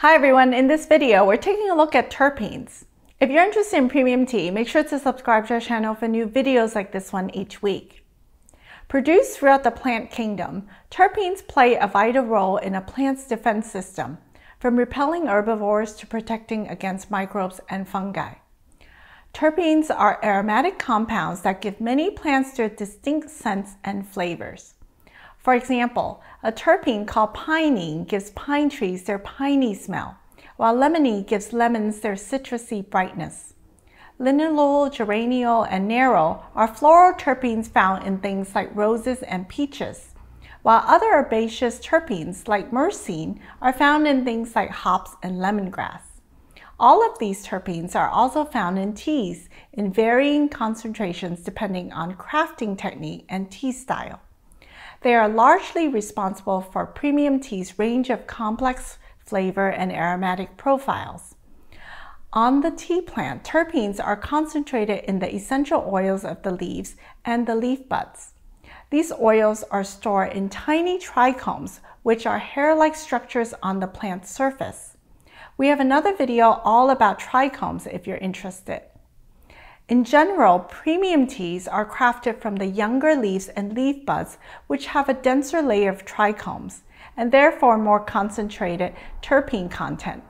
Hi everyone, in this video we're taking a look at terpenes. If you're interested in premium tea, make sure to subscribe to our channel for new videos like this one each week. Produced throughout the plant kingdom, terpenes play a vital role in a plant's defense system, from repelling herbivores to protecting against microbes and fungi. Terpenes are aromatic compounds that give many plants their distinct scents and flavors. For example, a terpene called pinene gives pine trees their piney smell, while limonene gives lemons their citrusy brightness. Linalool, geraniol, and nerol are floral terpenes found in things like roses and peaches, while other herbaceous terpenes like myrcene are found in things like hops and lemongrass. All of these terpenes are also found in teas in varying concentrations depending on crafting technique and tea style. They are largely responsible for premium tea's range of complex flavor and aromatic profiles. On the tea plant, terpenes are concentrated in the essential oils of the leaves and the leaf buds. These oils are stored in tiny trichomes, which are hair-like structures on the plant's surface. We have another video all about trichomes if you're interested. In general, premium teas are crafted from the younger leaves and leaf buds, which have a denser layer of trichomes and therefore more concentrated terpene content.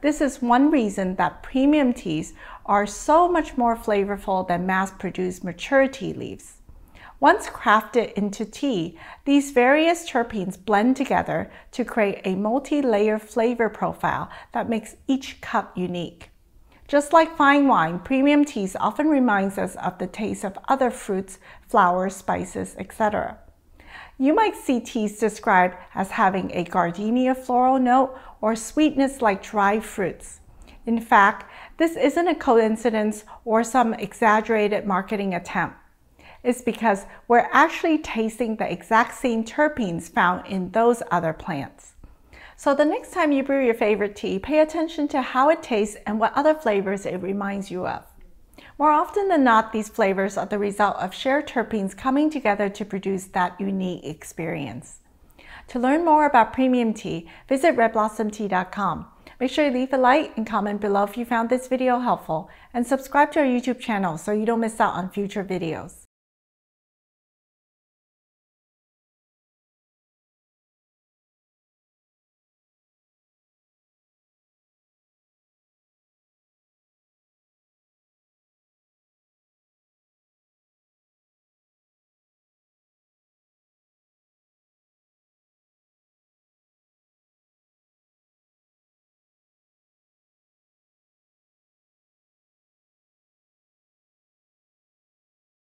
This is one reason that premium teas are so much more flavorful than mass-produced mature tea leaves. Once crafted into tea, these various terpenes blend together to create a multi-layer flavor profile that makes each cup unique. Just like fine wine, premium teas often reminds us of the taste of other fruits, flowers, spices, etc. You might see teas described as having a gardenia floral note or sweetness like dried fruits. In fact, this isn't a coincidence or some exaggerated marketing attempt. It's because we're actually tasting the exact same terpenes found in those other plants. So the next time you brew your favorite tea, pay attention to how it tastes and what other flavors it reminds you of. More often than not, these flavors are the result of shared terpenes coming together to produce that unique experience. To learn more about premium tea, visit redblossomtea.com. Make sure you leave a like and comment below if you found this video helpful, and subscribe to our YouTube channel so you don't miss out on future videos.